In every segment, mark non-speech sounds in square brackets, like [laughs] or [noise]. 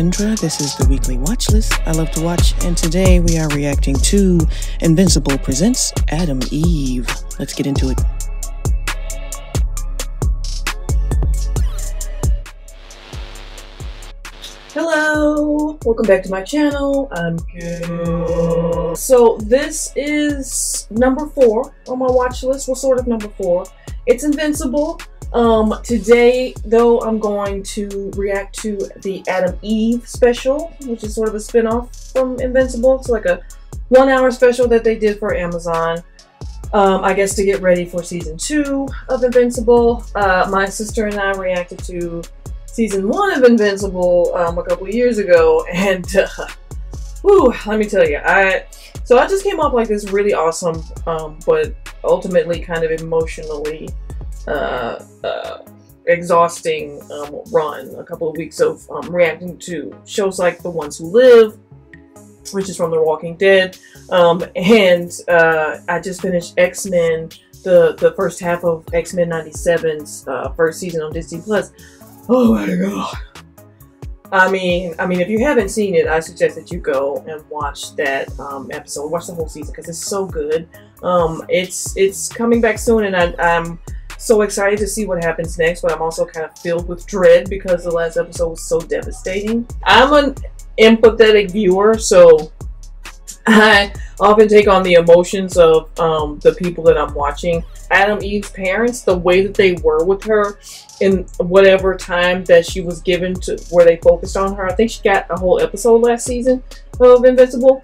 Kendra. This is the weekly watch list I love to watch, and today we are reacting to Invincible Presents Atom Eve. Let's get into it. Hello, welcome back to my channel. I'm good. So this is number four on my watch list. Well, sort of number four. It's Invincible. Um, today, though, I'm going to react to the Atom Eve special, which is sort of a spin-off from Invincible. It's like a one-hour special that they did for Amazon. Um, I guess to get ready for season two of Invincible. Uh, my sister and I reacted to season one of Invincible um, a couple years ago, [laughs] and uh, whew, let me tell you, I so I just came off like this really awesome, um, but ultimately kind of emotionally uh, uh, exhausting um, run. A couple of weeks of um, reacting to shows like The Ones Who Live, which is from The Walking Dead, um, and uh, I just finished X Men, the the first half of X Men '97's uh, first season on Disney Plus. Oh my god! I mean, I mean, if you haven't seen it, I suggest that you go and watch that um, episode, watch the whole season because it's so good. Um, it's it's coming back soon, and I, I'm so excited to see what happens next, but I'm also kind of filled with dread because the last episode was so devastating. I'm an empathetic viewer, so I often take on the emotions of um, the people that I'm watching. Atom Eve's parents, the way that they were with her in whatever time that she was given to where they focused on her. I think she got a whole episode last season of Invincible.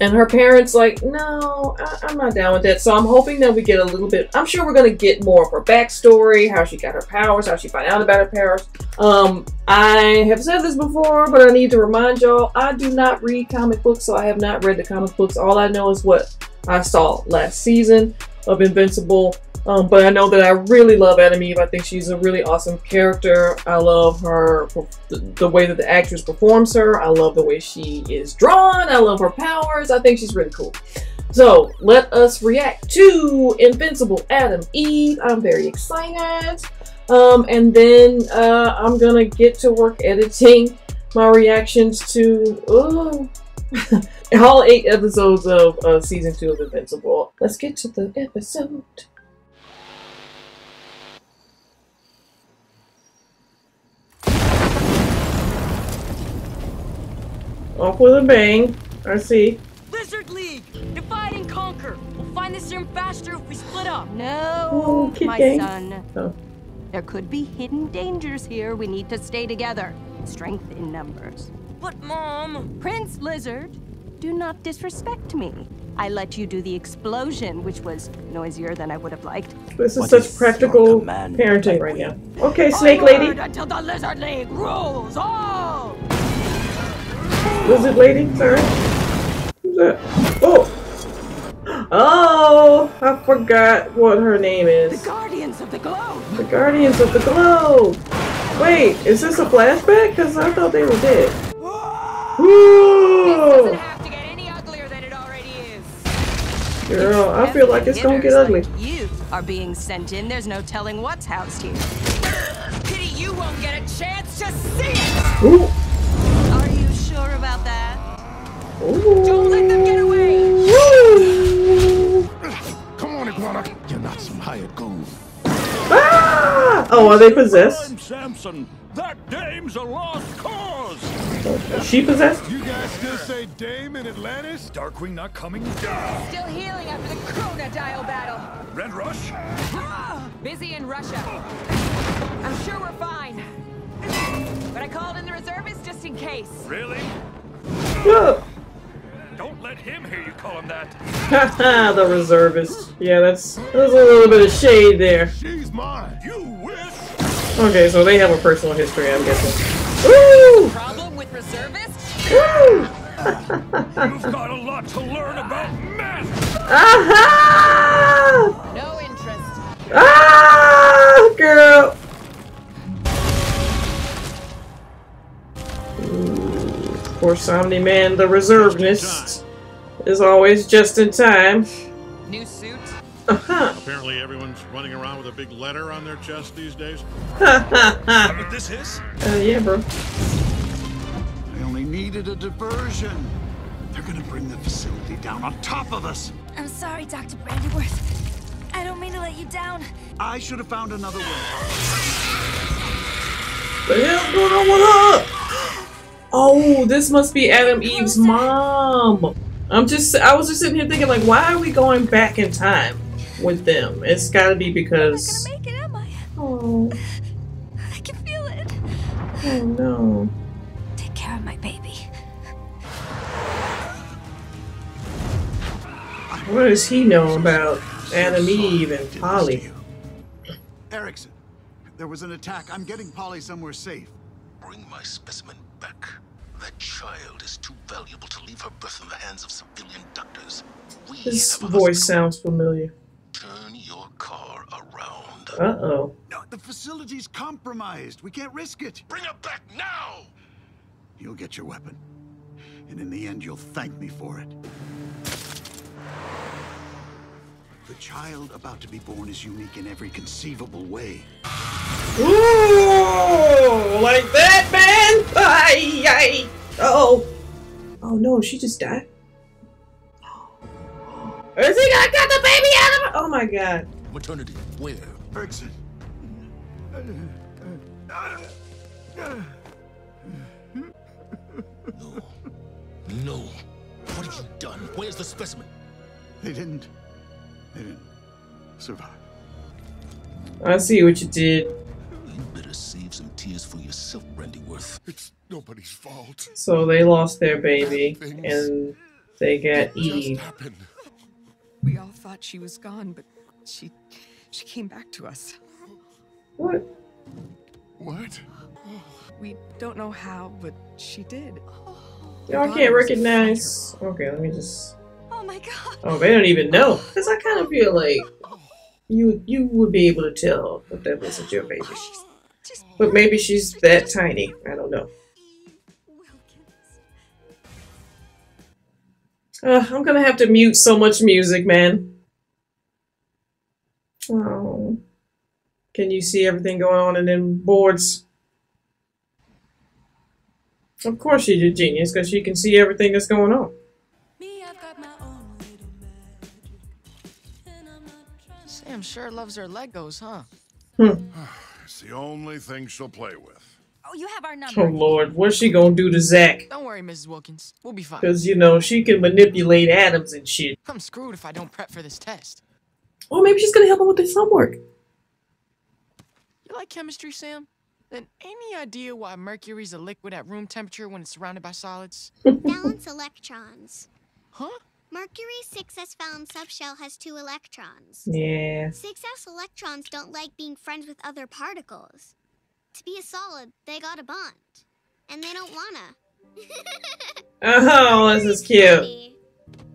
And her parents like, no, I, am not down with that. So I'm hoping that we get a little bit. I'm sure we're gonna get more of her backstory, how she got her powers, how she found out about her powers. Um, I have said this before, but I need to remind y'all: I do not read comic books, so I have not read the comic books. All I know is what I saw last season of Invincible. Um, but I know that I really love Atom Eve. I think she's a really awesome character. I love her, the, way that the actress performs her. I love the way she is drawn. I love her powers. I think she's really cool. So let us react to Invincible Atom Eve. I'm very excited. Um, and then uh, I'm gonna get to work editing my reactions to [laughs] all eight episodes of uh, season two of Invincible. Let's get to the episode. Off with a bang. I see. Lizard League! Divide and conquer! We'll find the serum faster if we split up! No, oh, my gang. son. Oh. There could be hidden dangers here. We need to stay together. Strength in numbers. But, Mom... Prince Lizard, do not disrespect me. I let you do the explosion, which was noisier than I would have liked. This is what such is practical parenting right now. Okay, Snake Lady. Until the Lizard League rules all! Lizard Lady, sorry. Who's that? Oh! Oh! I forgot what her name is. The Guardians of the Globe! The Guardians of the Globe! Wait, is this a flashback? Because I thought they were dead. Whoa! This have to get any uglier than it already is. Girl, I feel like it's gonna get ugly. Like you are being sent in. There's no telling what's housed here. [laughs] Pity you won't get a chance to see it! Ooh Are you sure about that? Ooh. Don't let them get away! Come on, Iguana. You're not some hired goon. Ah! Oh, are they possessed? I'm Samson. That dame's a lost cause. Is she possessed? You guys still say Dame in Atlantis? Darkwing not coming down. Still healing after the Chronodile battle. Red Rush? Ah! Busy in Russia. I'm sure we're fine. But I called in the reservists just in case. Really? Don't let him hear you call him that. Haha, [laughs] the reservist. Yeah, that's there's a little bit of shade there. She's mine. You wish. Okay, so they have a personal history, I'm guessing. Woo! [laughs] You've got a lot to learn about men. Aha! [laughs] No interest. Ah, girl. Poor Somni Man, the reservedness is always just in time. New suit? Uh-huh. Apparently everyone's running around with a big letter on their chest these days. Ha ha ha! this is? Uh, yeah, bro. Needed a diversion. They're gonna bring the facility down on top of us. I'm sorry, Dr. Brandyworth. I don't mean to let you down. I should have found another way. The hell's going on with her? Oh, this must be Atom Eve's mom. I'm just, I was just sitting here thinking, like, why are we going back in time with them? It's gotta be I'm because. not gonna make it, am I? Oh, I can feel it. oh no. What does he know about Atom Eve and did this to Polly? Erickson, there was an attack. I'm getting Polly somewhere safe. Bring my specimen back. That child is too valuable to leave her birth in the hands of civilian doctors. We His voice hospital. sounds familiar. Turn your car around. Uh oh. No, the facility's compromised. We can't risk it. Bring her back now! You'll get your weapon. And in the end, you'll thank me for it. The child about to be born is unique in every conceivable way. Ooh, like that, man! Ay, ay. Oh. Oh no, she just died. Is he gonna cut the baby out of her? Oh my god. Maternity, where? Erickson. No. No. What have you done? Where's the specimen? They didn't. They didn't survive. I see what you did. You better save some tears for yourself, Brandyworth. It's nobody's fault. So they lost their baby Things and they got just Eve. happened. We all thought she was gone, but she she came back to us. What? What? We don't know how, but she did. Y'all can't recognize. Okay, let me just. Oh my god. Oh, they don't even know. Cause I kind of feel like you you would be able to tell if that wasn't your baby. Just But maybe she's that tiny. I don't know. Uh, I'm gonna have to mute so much music, man. Oh. Can you see everything going on in them boards? Of course she's a genius, because she can see everything that's going on. Me, trying Sam sure loves her Legos, huh? [sighs] It's the only thing she'll play with. Oh, you have our number. Oh lord, what's she gonna do to Zach? Don't worry, Mrs. Wilkins. We'll be fine. Because, you know, she can manipulate atoms and shit. I'm screwed if I don't prep for this test. Or maybe she's gonna help him with his homework. You like chemistry, Sam? Then any idea why mercury's a liquid at room temperature when it's surrounded by solids? Valence electrons. Huh? Mercury's 6s found subshell has two electrons. Yeah. 6s electrons don't like being friends with other particles. To be a solid, they got a bond. And they don't wanna. [laughs] Oh, this is cute.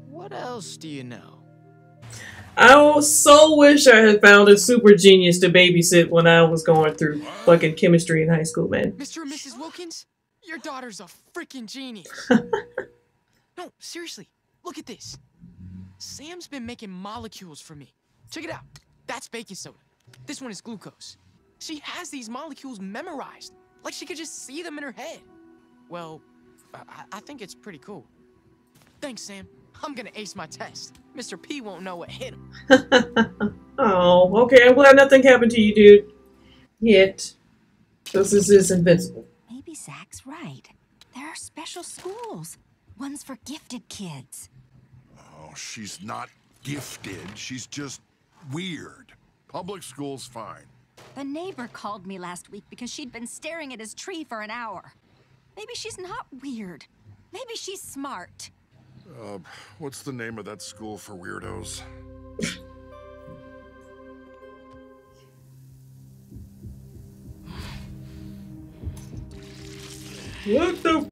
What else do you know? I so wish I had found a super genius to babysit when I was going through fucking chemistry in high school, man. Mr. and Mrs. Wilkins? Your daughter's a freaking genius. [laughs] no, seriously, look at this. Sam's been making molecules for me. Check it out. That's baking soda. This one is glucose. She has these molecules memorized, like she could just see them in her head. Well, I, I- I think it's pretty cool. Thanks, Sam. I'm gonna ace my test. Mr. P won't know what hit him. [laughs] oh, okay. I'm glad nothing happened to you, dude. Yet. This is, is invincible. Maybe Zach's right. There are special schools. Ones for gifted kids. She's not gifted. She's just weird. Public school's fine. The neighbor called me last week because she'd been staring at his tree for an hour. Maybe she's not weird. Maybe she's smart. Uh, what's the name of that school for weirdos? What the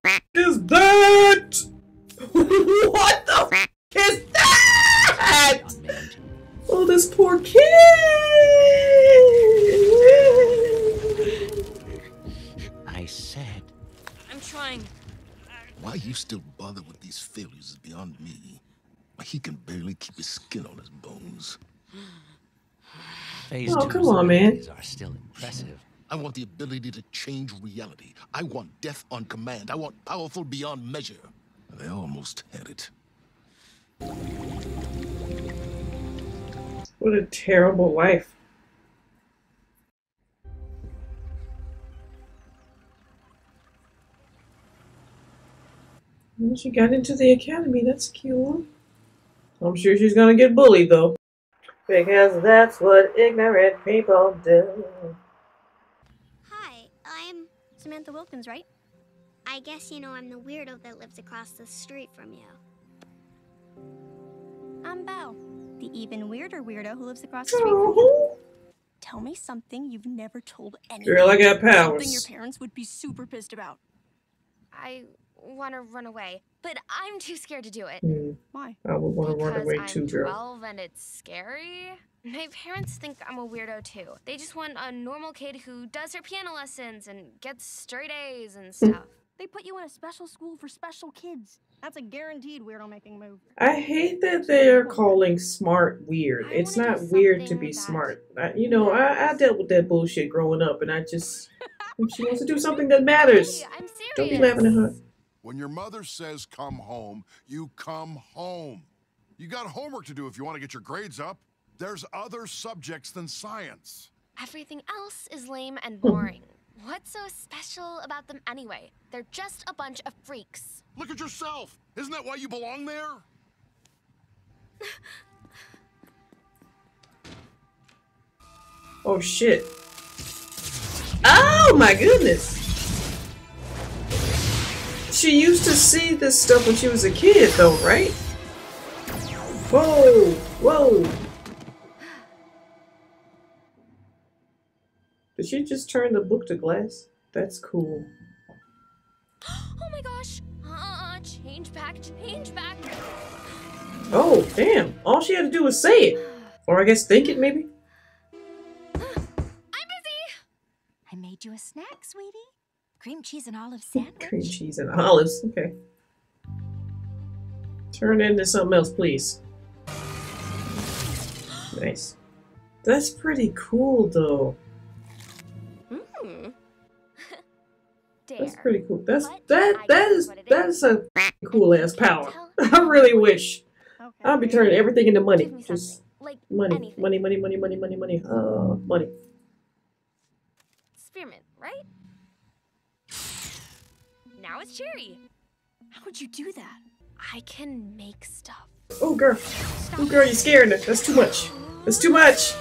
man. are still impressive, I want the ability to change reality. I want death on command. I want powerful beyond measure. And I almost had it. What a terrible life. Well, she got into the academy. That's cute. I'm sure she's gonna get bullied though. Because that's what ignorant people do. Hi, I'm Samantha Wilkins, right? I guess you know I'm the weirdo that lives across the street from you. I'm Belle, the even weirder weirdo who lives across the street from you. Tell me something you've never told anyone. Girl, I got Something your parents would be super pissed about. I want to run away, but I'm too scared to do it. Why? I would want to run Because away I'm too, girl. 12 and it's scary. My parents think I'm a weirdo too. They just want a normal kid who does her piano lessons and gets straight A's and Hmm. stuff. They put you in a special school for special kids. That's a guaranteed weirdo making move. I hate that they're calling smart weird. It's not weird to be that smart. I, you know, I, I dealt with that bullshit growing up, and I just [laughs] she wants to do something that matters. Hey, I'm serious. Don't be laughing at her. When your mother says come home, you come home. You got homework to do if you want to get your grades up. There's other subjects than science. Everything else is lame and boring. [laughs] What's so special about them anyway? They're just a bunch of freaks. Look at yourself. Isn't that why you belong there? [laughs] Oh shit. Oh my goodness. She used to see this stuff when she was a kid though, right? Whoa, whoa. Did she just turn the book to glass? That's cool. Oh my gosh. Uh, change back, change back. Oh, damn. All she had to do was say it. Or I guess think it, maybe? I'm busy. I made you a snack, sweetie. Cream cheese and olive sandwich. Cream cheese and olives. Okay. Turn into something else, please. Nice. That's pretty cool, though. [laughs] Dare. That's pretty cool. That's What? that that is that is. a cool ass power. [laughs] I really wish Okay. I'll be turning everything into money. Just. Like money, anything. money, money, money, money, money, money. Uh, money. Spearmint, right? Now it's cherry. How would you do that? I can make stuff. Oh, girl. Oh, girl, you're scaring her. That's too much. That's too much.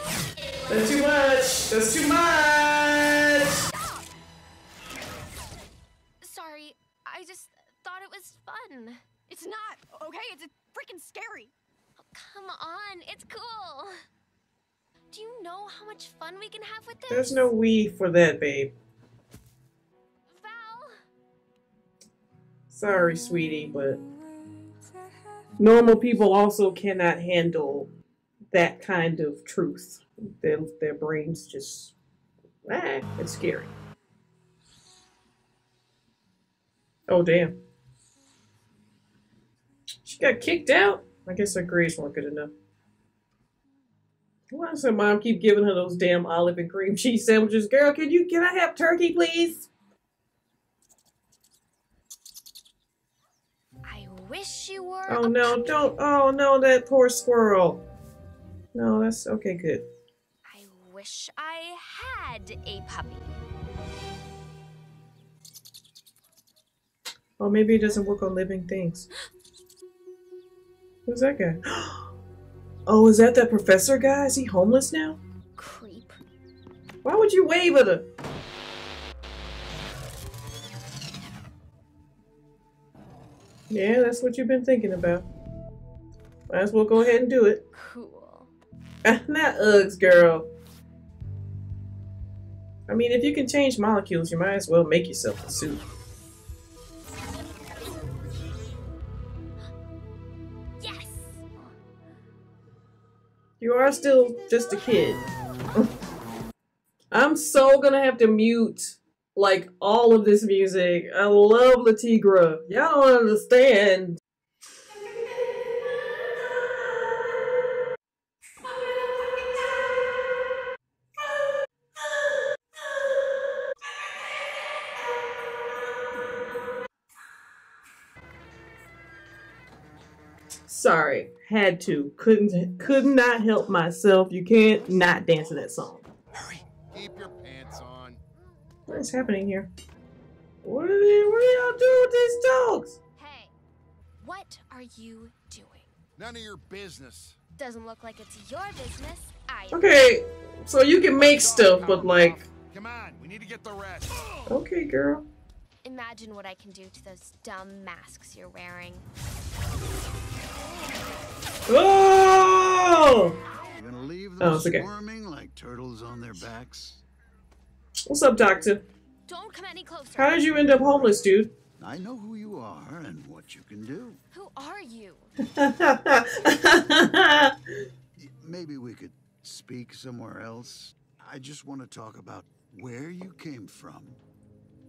That's too much. That's too much. Sorry, I just thought it was fun. It's not, okay? It's freaking scary. Oh, come on, it's cool. Do you know how much fun we can have with this? There's no we for that, babe. Sorry, sweetie, but normal people also cannot handle that kind of truth. Their, their brains just, ah, it's scary. Oh, damn. She got kicked out? I guess her grades weren't good enough. Why does her mom keep giving her those damn olive and cream [laughs] cheese sandwiches? Girl, can you, can I have turkey, please? I wish you were. Oh no, don't. Oh no, that poor squirrel. No, that's okay, good. I wish I had a puppy. Oh, maybe it doesn't work on living things. Who's that guy? [gasps] Oh, is that that professor guy? Is he homeless now? Creep. Why would you wave at her? Yeah, that's what you've been thinking about. Might as well go ahead and do it. Cool. [laughs] Not Uggs, girl. I mean, if you can change molecules, you might as well make yourself a suit. Yes. You are still just a kid. [laughs] I'm so gonna have to mute like all of this music. I love La Tigra. Y'all don't understand. Sorry, had to. Couldn't could not help myself. You can't not dance to that song. Hurry. Keep your what is happening here? What are, they, what are y'all doing with these dogs? Hey, what are you doing? None of your business. Doesn't look like it's your business. I Okay, so you can make stuff, but like, Come on, we need to get the rest. okay, girl. Imagine what I can do to those dumb masks you're wearing. Oh! You're gonna leave Oh, them it's okay. squirming like turtles on their backs? What's up, Doctor? Don't come any closer. How did you end up homeless, dude? I know who you are and what you can do. [laughs] Who are you? [laughs] Maybe we could speak somewhere else. I just want to talk about where you came from,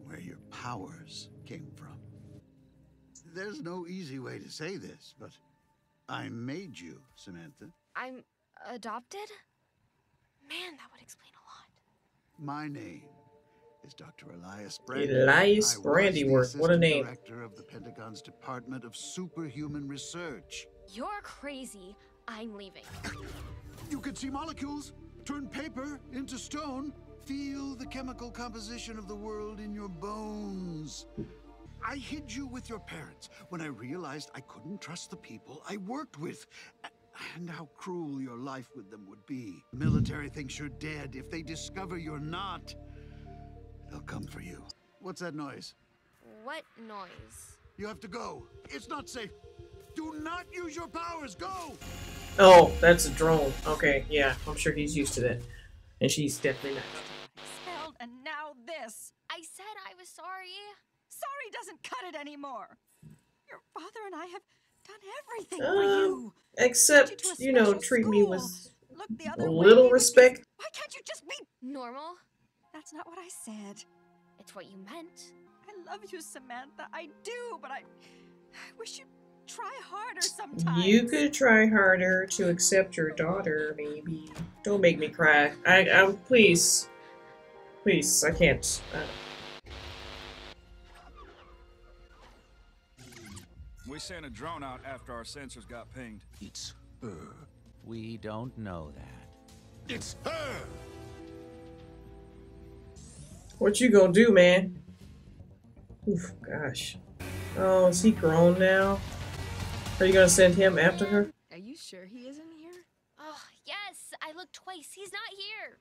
where your powers came from. There's no easy way to say this, but I made you, Samantha. I'm adopted? Man, that would explain a lot. My name is Dr. Elias Brandy. Elias I Brandyworth, what a name. Director of the Pentagon's Department of Superhuman Research. You're crazy. I'm leaving. You can see molecules, turn paper into stone, feel the chemical composition of the world in your bones. I hid you with your parents when I realized I couldn't trust the people I worked with. A- And how cruel your life with them would be. The military thinks you're dead. If they discover you're not, they'll come for you. What's that noise? What noise? You have to go. It's not safe. Do not use your powers. Go! Oh, that's a drone. Okay, yeah, I'm sure he's used to that. And she's definitely not. Expelled, and now this. I said I was sorry. Sorry doesn't cut it anymore. Your father and I have done everything for Um, you. except, to a you know, special treat me with Look the a other way little because- respect. Why can't you just be Normal? That's not what I said. It's what you meant. I love you, Samantha. I do, but I, I wish you'd try harder sometimes. You could try harder to accept your daughter, maybe. Don't make me cry. I, I please, please, I can't. Uh, We sent a drone out after our sensors got pinged. It's her. We don't know that. It's her. what you gonna do, man? Oof, gosh. Oh, is he grown now? Are you gonna send him after her? Are you sure he isn't here? Oh, yes. I looked twice. He's not here.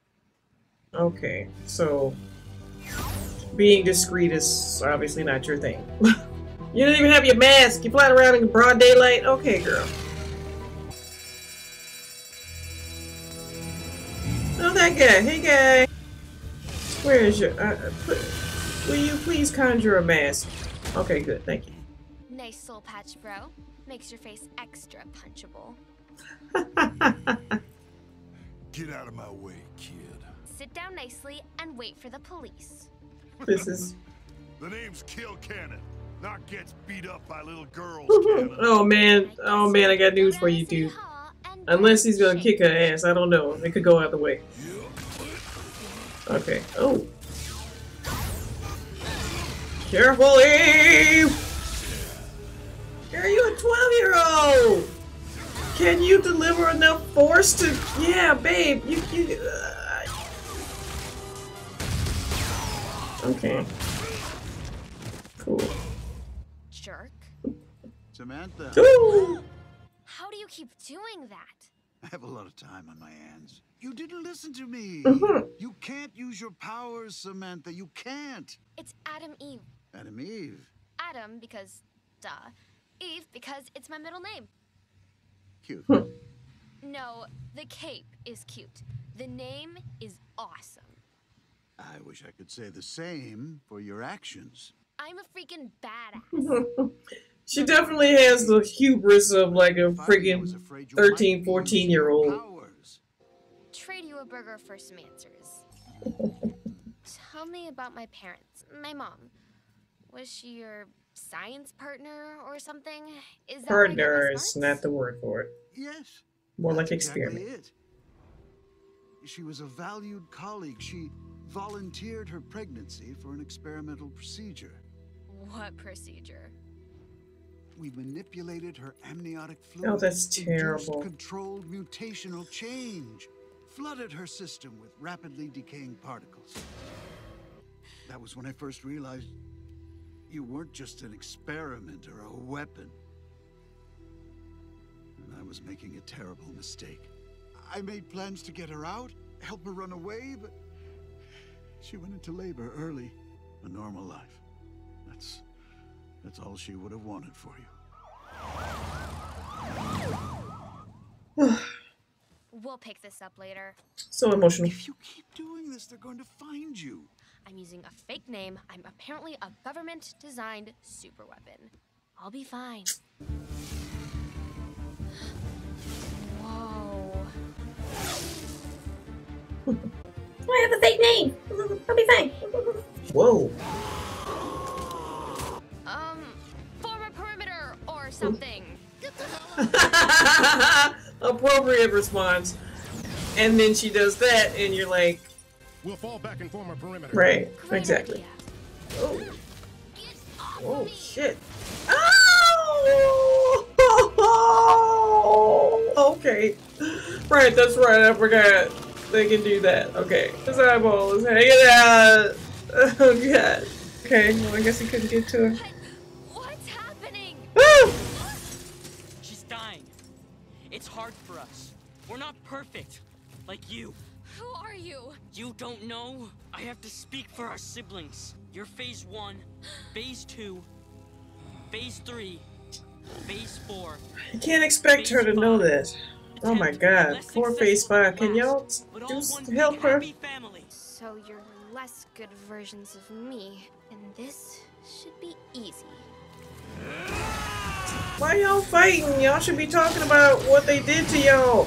Okay, so being discreet is obviously not your thing. [laughs] you didn't even have your mask. You're flying around in broad daylight. Okay, girl. Oh, that guy. Hey, guy. Where is your? Uh, uh, put, will you please conjure a mask? Okay, good. Thank you. Nice soul patch, bro. Makes your face extra punchable. [laughs] Get out of my way, kid. Sit down nicely and wait for the police. This is. The name's Kill Cannon, not gets beat up by little girls. [laughs] Oh man. Oh man. I got news for you, dude. Unless he's gonna kick her ass, I don't know. It could go either way. Okay. Oh. Carefully! Are you a 12 year old? Can you deliver enough force to. Yeah, babe. You. you uh... Okay. Cool. Jerk. Samantha. Ooh. How do you keep doing that? I have a lot of time on my hands. You didn't listen to me. Mhm. You can't use your powers, Samantha. You can't. It's Atom Eve. Atom Eve. Atom because, duh. Eve because it's my middle name. Cute. No, the cape is cute. The name is awesome. I wish I could say the same for your actions. I'm a freaking badass. [laughs] She definitely has the hubris of like a friggin' 13, 14 year old. Trade you a burger for some answers. [laughs] Tell me about my parents. My mom. Was she your science partner or something? Is that where I get my Partner is not the word for it. Yes. More like That's exactly experiment. it. She was a valued colleague. She volunteered her pregnancy for an experimental procedure. What procedure? We manipulated her amniotic oh, fluid. Oh, that's terrible. Controlled mutational change. Flooded her system with rapidly decaying particles. That was when I first realized you weren't just an experiment or a weapon. And I was making a terrible mistake. I made plans to get her out, help her run away, but she went into labor early. A normal life. That's that's all she would have wanted for you. [sighs] We'll pick this up later. So emotional. If you keep doing this, they're going to find you. I'm using a fake name. I'm apparently a government designed super weapon. I'll be fine. [gasps] Whoa. [laughs] I have a fake name. I'll be fine. Whoa. Something. [laughs] Appropriate response. And then she does that, and you're like, We'll fall back and form a perimeter. right, exactly. Oh. Oh, shit. Oh! [laughs] Okay. Right, that's right, I forgot. They can do that. Okay. His eyeball is hanging out. [laughs] Oh, God. Okay, well, I guess he couldn't get to her. We're not perfect. Like you. Who are you? You don't know? I have to speak for our siblings. You're phase one, phase two, phase three, phase four. I can't expect her to know this. Oh my god. Poor Phase 5. Can y'all just help her? So you're less good versions of me, and this should be easy. Why y'all fighting? Y'all should be talking about what they did to y'all.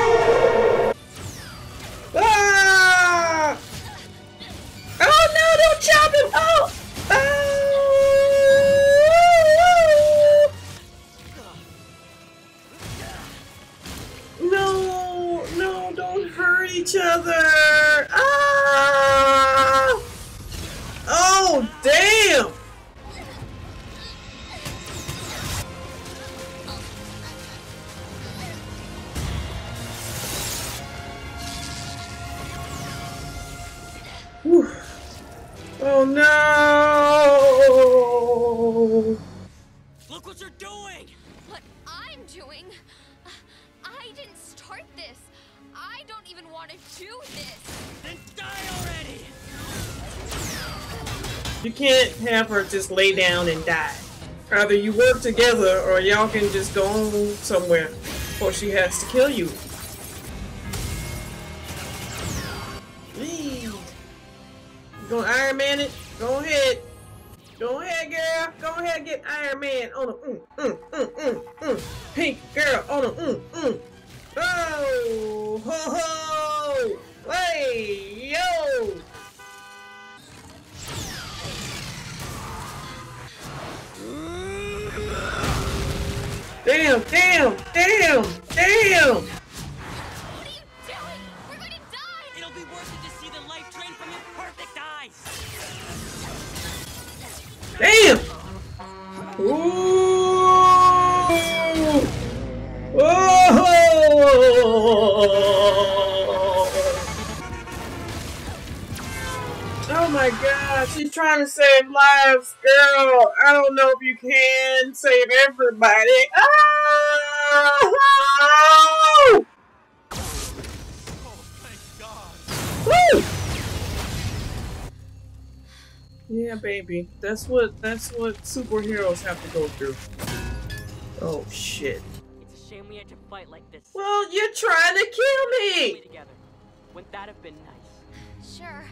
lay down and die. Either you work together or y'all can just go on somewhere or she has to kill you. Please. You gonna Iron Man it? Go ahead. Go ahead, girl. Go ahead get Iron Man on a mm, mm, mm, mm, mm. Pink girl on a mm, mm. Oh, ho, ho. Hey, yo. Damn, damn, damn, damn! It'll be worth it to see the life drain from your perfect eyes! Damn! Ooh! Oh! Oh my god, she's trying to save lives, girl. I don't know if you can save everybody. Oh! Woo! Yeah, baby. That's what that's what superheroes have to go through. Oh shit. It's a shame we had to fight like this. Well, you're trying to kill me! Together. Wouldn't that have been nice? Sure.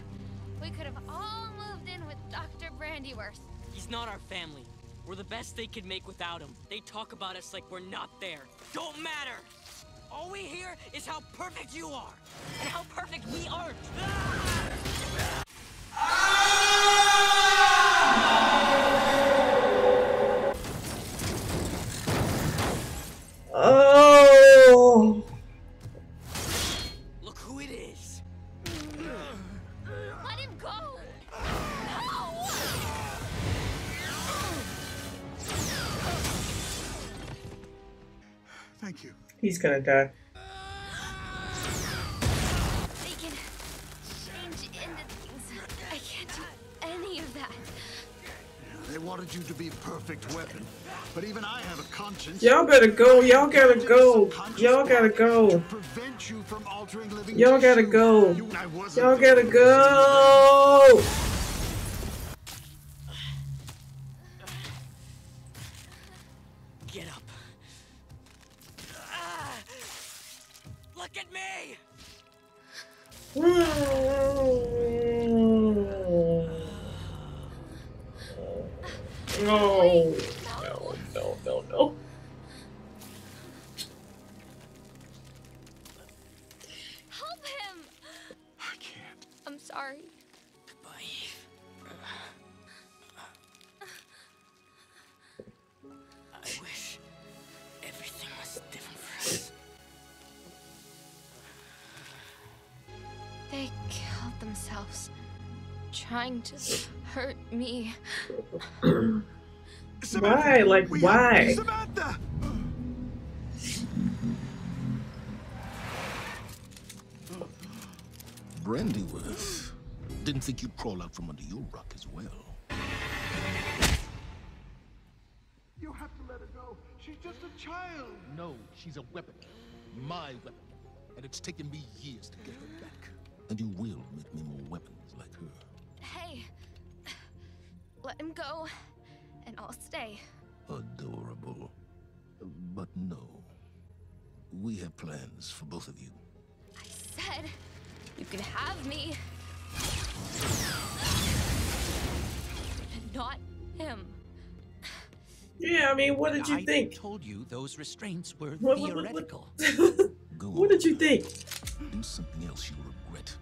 We could have all moved in with Dr. Brandyworth. He's not our family. We're the best they could make without him. They talk about us like we're not there. Don't matter! All we hear is how perfect you are, and how perfect we aren't. Oh! Ah! Ah! Of that. They wanted you to be a perfect weapon, but even I have a conscience. Y'all better go. Y'all gotta go. Y'all gotta go. Prevent you from altering living Y'all gotta go. You- I wasn't Y'all gotta go. Why? Like, why? Samantha! Brandyworth. Didn't think you'd crawl out from under your rock as well. You have to let her go. She's just a child. No, she's a weapon. My weapon. And it's taken me years to get her back. And you will make me more weapons let him go, and I'll stay. Adorable. But no. We have plans for both of you. I said you can have me, and not him. Yeah, I mean, what did you I think? I told you those restraints were What- what- what- theoretical. [laughs] What did you think? Do something else you'll regret.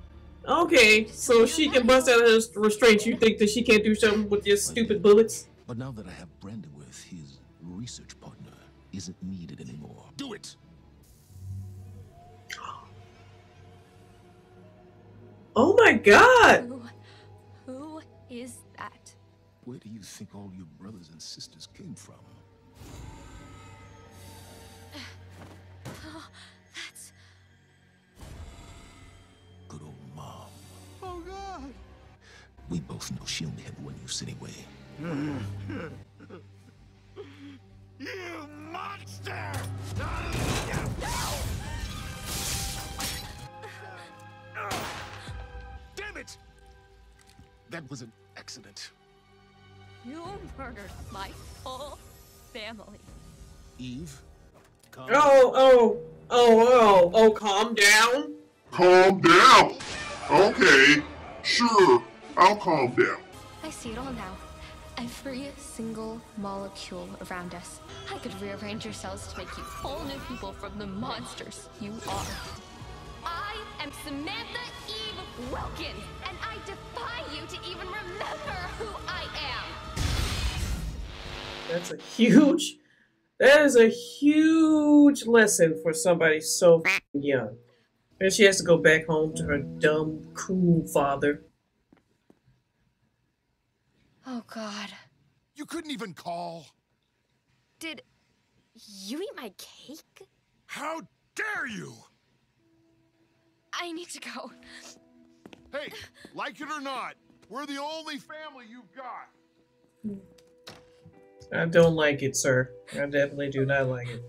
Okay, so she can bust out of her restraints. You think that she can't do something with your stupid bullets? But now that I have Brandyworth, his research partner isn't needed anymore. Do it! Oh my god! Who, who is that? Where do you think all your brothers and sisters came from? Both know she only had one use anyway. You monster! Damn it! That was an accident. you murdered my whole family. Eve? Come. Oh, oh, oh, oh, oh, calm down. Calm down. Okay, sure, I'll calm down. I see it all now. Every single molecule around us. I could rearrange your cells to make you whole new people from the monsters you are. I am Samantha Eve Wilkins, and I defy you to even remember who I am. That's a huge. That is a huge lesson for somebody so young. And she has to go back home to her dumb, cool father. Oh God. You couldn't even call. Did you eat my cake? How dare you? I need to go. Hey, like it or not, we're the only family you've got. I don't like it, sir. I definitely do not like it.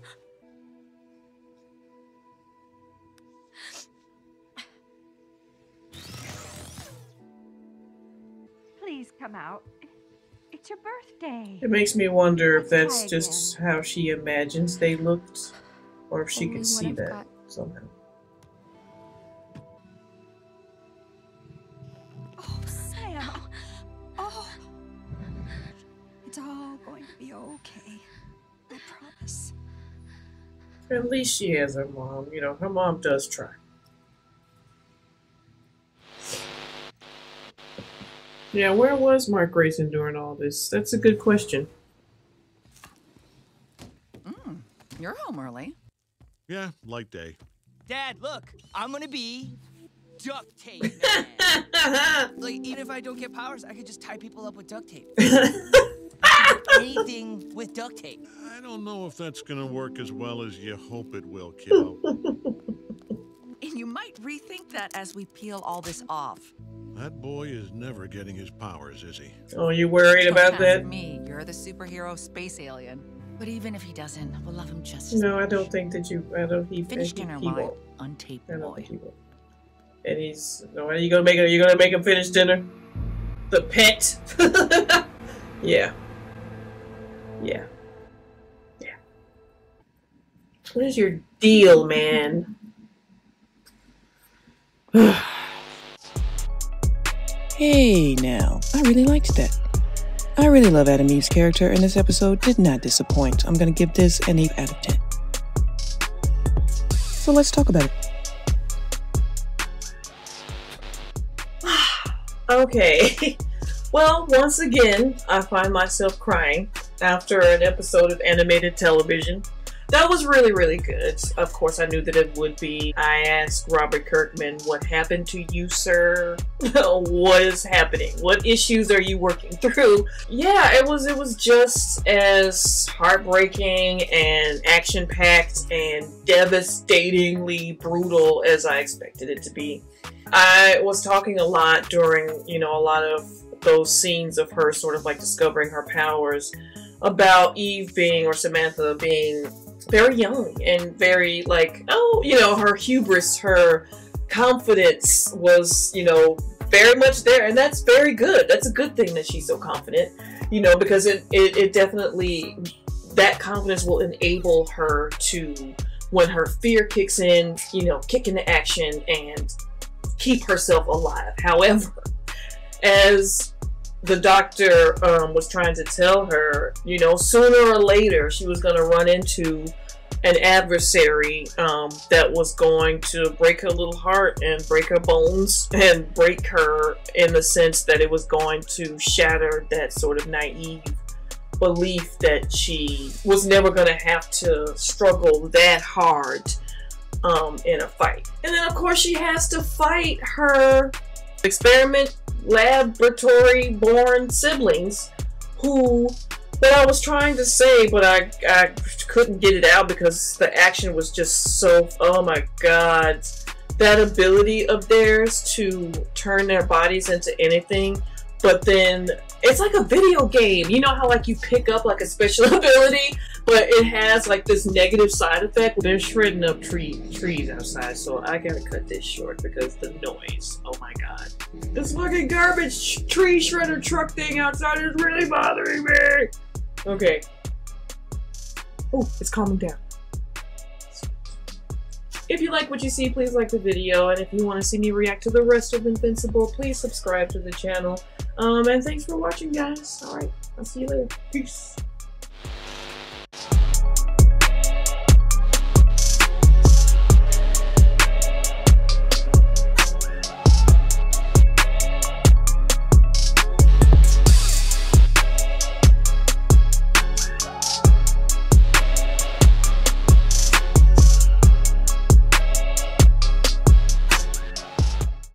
Please come out. Your birthday. It makes me wonder if that's just how she imagines they looked, or if she Only could see that got. somehow. Oh, Sam. Oh. It's all going to be okay. I promise. At least she has her mom. You know, her mom does try. Yeah, where was Mark Grayson during all this? That's a good question. Mm, you're home early. Yeah, light day. Dad, look, I'm gonna be duct tape. [laughs] man. like, even if I don't get powers, I could just tie people up with duct tape. [laughs] anything with duct tape. I don't know if that's gonna work as well as you hope it will, kiddo. And you might rethink that as we peel all this off. That boy is never getting his powers, is he? Oh, you worried Don't about ask that? Me, you're the superhero space alien. But even if he doesn't, we'll love him just as No, I don't think that you. I don't. He Finish he, dinner he line. won't. Untape I don't boy. think he. And he's. No, are you gonna make it? Are you gonna make him finish dinner? The pet. [laughs] yeah. Yeah. Yeah. What is your deal, man? [sighs] [sighs] Hey now, I really liked that. I really love Atom Eve's character, and this episode did not disappoint. I'm gonna give this an 8 out of 10. So let's talk about it. [sighs] Okay. [laughs] Well, once again, I find myself crying after an episode of animated television. That was really, really good. Of course, I knew that it would be. I asked Robert Kirkman, What happened to you, sir? [laughs] what is happening? What issues are you working through? Yeah, it was it was just as heartbreaking and action packed and devastatingly brutal as I expected it to be. I was talking a lot during, you know, a lot of those scenes of her sort of like discovering her powers about Eve being or Samantha being very young and very like, oh, you know, her hubris, her confidence was, you know, very much there. And that's very good. That's a good thing that she's so confident, you know, because it, it, it definitely, that confidence will enable her to, when her fear kicks in, you know, kick into action and keep herself alive. However, as the doctor um, was trying to tell her, you know, sooner or later she was going to run into an adversary um, that was going to break her little heart and break her bones and break her in the sense that it was going to shatter that sort of naive belief that she was never going to have to struggle that hard um, in a fight. And then, of course, she has to fight her experiment laboratory born siblings who that I was trying to say, but I, I couldn't get it out because the action was just so, oh my god. That ability of theirs to turn their bodies into anything, but then it's like a video game. You know how like you pick up like a special [laughs] ability, but it has like this negative side effect. They're shredding up tree trees outside, so I gotta cut this short because the noise. Oh my god. This fucking garbage tree shredder truck thing outside is really bothering me. Okay. Oh, it's calming down. If you like what you see, please like the video, and if you want to see me react to the rest of Invincible, please subscribe to the channel. Um, and thanks for watching, guys. Alright, I'll see you later. Peace.